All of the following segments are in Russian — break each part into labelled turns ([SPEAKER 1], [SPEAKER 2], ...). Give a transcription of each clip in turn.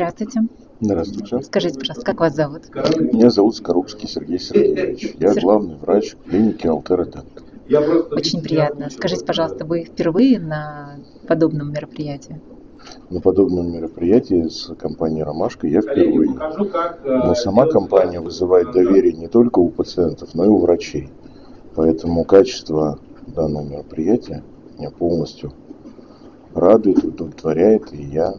[SPEAKER 1] Здравствуйте.
[SPEAKER 2] Здравствуйте.
[SPEAKER 1] Скажите, пожалуйста, как вас зовут?
[SPEAKER 2] Меня зовут Скорубский Сергей Сергеевич. Я
[SPEAKER 1] Сер-
[SPEAKER 2] главный врач клиники Алтера Дент.
[SPEAKER 1] Очень приятно. Скажите, пожалуйста, вы впервые на подобном мероприятии?
[SPEAKER 2] На подобном мероприятии с компанией «Ромашка» я впервые. Но сама компания вызывает доверие не только у пациентов, но и у врачей. Поэтому качество данного мероприятия меня полностью радует, удовлетворяет, и я,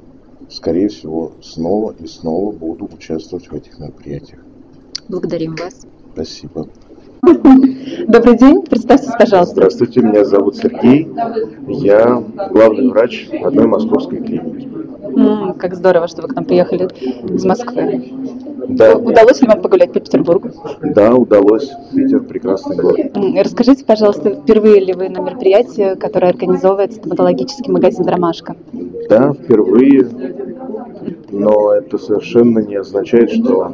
[SPEAKER 2] скорее всего, снова и снова буду участвовать в этих мероприятиях.
[SPEAKER 1] Благодарим вас.
[SPEAKER 2] Спасибо.
[SPEAKER 1] Добрый день. Представьтесь, пожалуйста.
[SPEAKER 2] Здравствуйте, меня зовут Сергей. Я главный врач одной московской клиники.
[SPEAKER 1] М, Как здорово, что вы к нам приехали из Москвы.
[SPEAKER 2] Да,
[SPEAKER 1] Удалось ли вам погулять по Петербургу?
[SPEAKER 2] да, удалось. Питер прекрасный город.
[SPEAKER 1] Расскажите, пожалуйста, впервые ли вы на мероприятии, которое организовывает стоматологический магазин «Ромашка»?
[SPEAKER 2] Да, впервые, но это совершенно не означает, что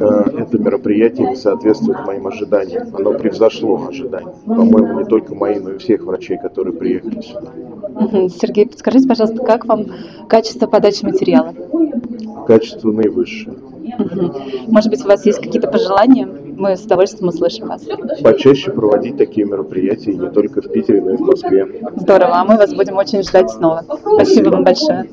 [SPEAKER 2] э, это мероприятие не соответствует моим ожиданиям. Оно превзошло ожидания. По-моему, не только мои, но и всех врачей, которые приехали сюда.
[SPEAKER 1] Сергей, подскажите, пожалуйста, как вам качество подачи материала?
[SPEAKER 2] Качество наивысшее.
[SPEAKER 1] Может быть, у вас есть какие-то пожелания? Мы с удовольствием услышим вас.
[SPEAKER 2] Почаще проводить такие мероприятия не только в Питере, но и в Москве.
[SPEAKER 1] Здорово, а мы вас будем очень ждать снова. Спасибо вам большое.